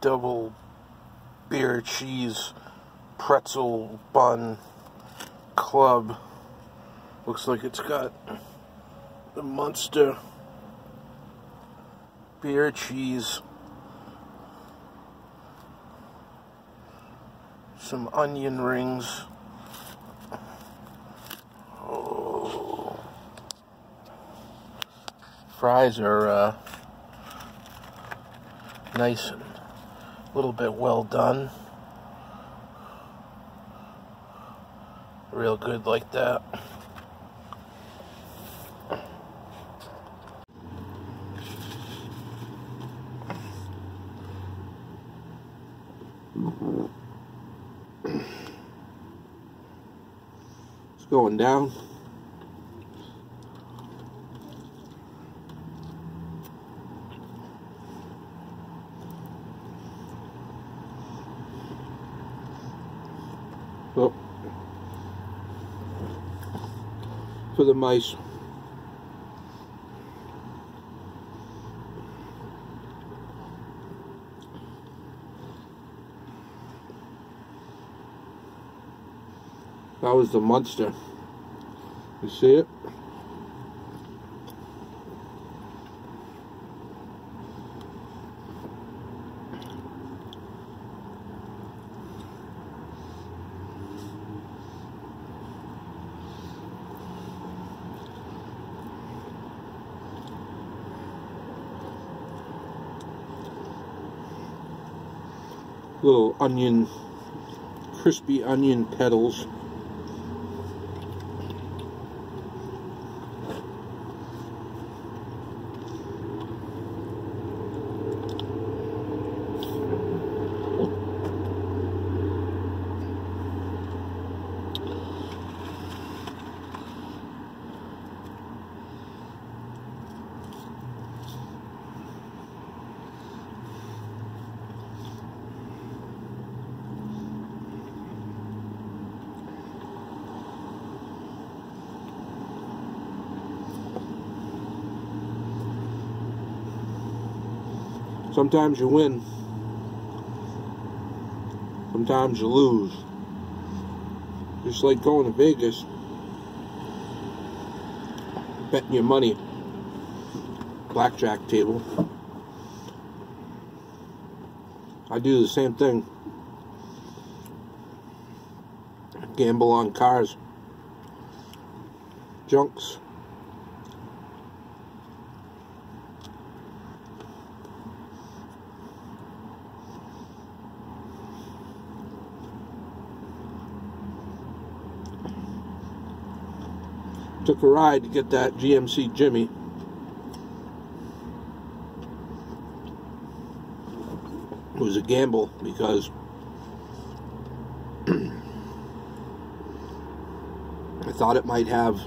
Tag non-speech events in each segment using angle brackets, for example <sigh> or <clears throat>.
double beer cheese pretzel bun club. Looks like it's got the Munster beer cheese, some onion rings. Oh. Fries are uh, nice a little bit well done. Real good like that. It's going down. Oh. For the mice. That was the monster. You see it? Little onion, crispy onion petals. Sometimes you win. Sometimes you lose. Just like going to Vegas, betting your money, blackjack table. I do the same thing. Gamble on cars, junks. Took a ride to get that GMC Jimmy. It was a gamble because <clears throat> I thought it might have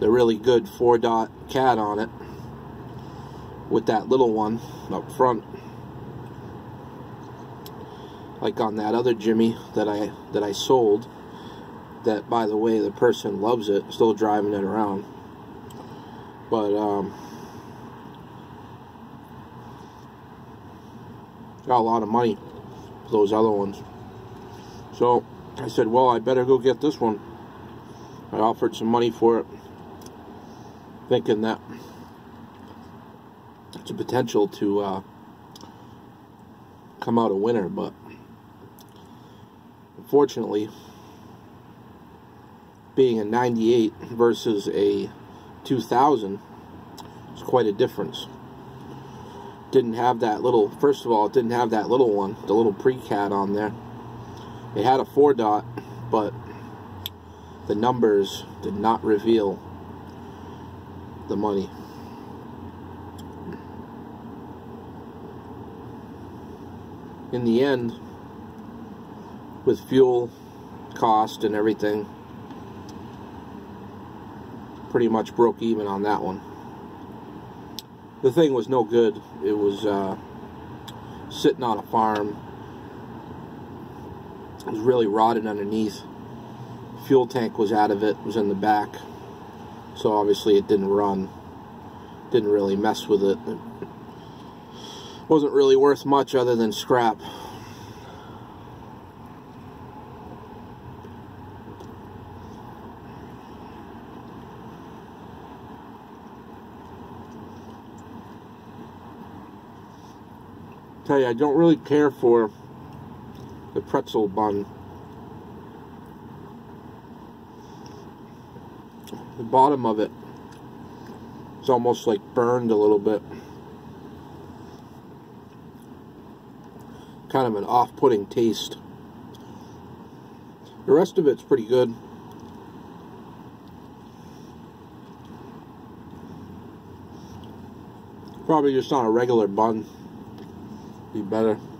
the really good four dot cat on it with that little one up front like on that other Jimmy that I that I sold that by the way the person loves it still driving it around. But um, got a lot of money for those other ones. So I said well I better go get this one. I offered some money for it thinking that it's a potential to uh, come out a winner but unfortunately being a 98 versus a 2000 is quite a difference. Didn't have that little, first of all, it didn't have that little one, the little pre-cat on there. It had a 4 dot, but the numbers did not reveal the money. In the end, with fuel cost and everything, pretty much broke even on that one. The thing was no good. It was uh, sitting on a farm. It was really rotted underneath. Fuel tank was out of it, was in the back. So obviously it didn't run. Didn't really mess with it. wasn't really worth much other than scrap. Tell you, I don't really care for the pretzel bun. The bottom of it is almost like burned a little bit. Kind of an off-putting taste. The rest of it's pretty good. Probably just on a regular bun. Be better.